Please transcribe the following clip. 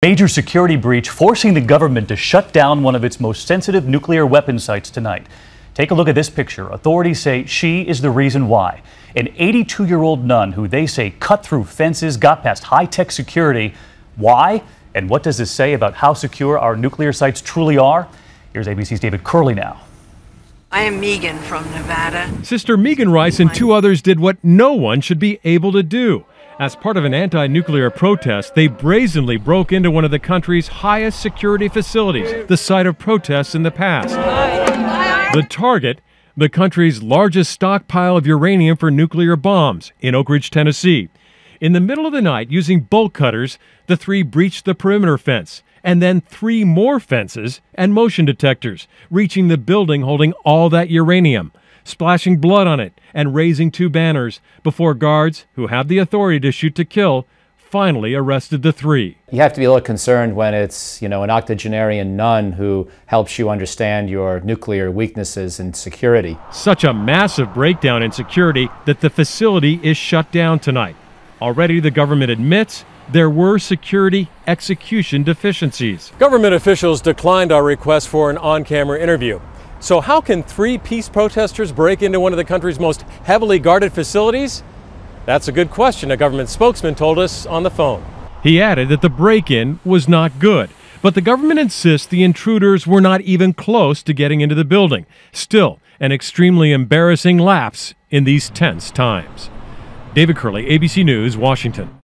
Major security breach forcing the government to shut down one of its most sensitive nuclear weapon sites tonight. Take a look at this picture. Authorities say she is the reason why. An 82 year old nun who they say cut through fences, got past high tech security. Why? And what does this say about how secure our nuclear sites truly are? Here's ABC's David Kerley now. I am Megan from Nevada. Sister Megan Rice and two others did what no one should be able to do. As part of an anti nuclear protest, they brazenly broke into one of the country's highest security facilities, the site of protests in the past. The target, the country's largest stockpile of uranium for nuclear bombs in Oak Ridge, Tennessee. In the middle of the night, using bolt cutters, the three breached the perimeter fence and then three more fences and motion detectors, reaching the building holding all that uranium splashing blood on it, and raising two banners before guards, who have the authority to shoot to kill, finally arrested the three. You have to be a little concerned when it's, you know, an octogenarian nun who helps you understand your nuclear weaknesses and security. Such a massive breakdown in security that the facility is shut down tonight. Already the government admits there were security execution deficiencies. Government officials declined our request for an on-camera interview. So, how can three peace protesters break into one of the country's most heavily guarded facilities? That's a good question, a government spokesman told us on the phone. He added that the break in was not good, but the government insists the intruders were not even close to getting into the building. Still, an extremely embarrassing lapse in these tense times. David Kerley, ABC News, Washington.